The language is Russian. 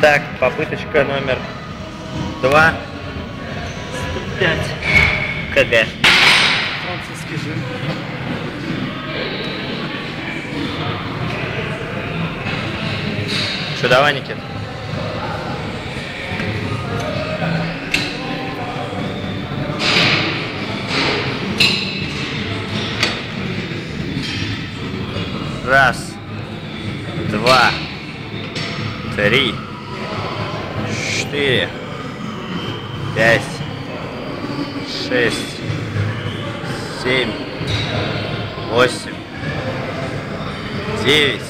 Так, попыточка номер два. 5 КГ. французский жим. Что, давай, Никит? Раз, два, три, четыре, пять, шесть, семь, восемь, девять.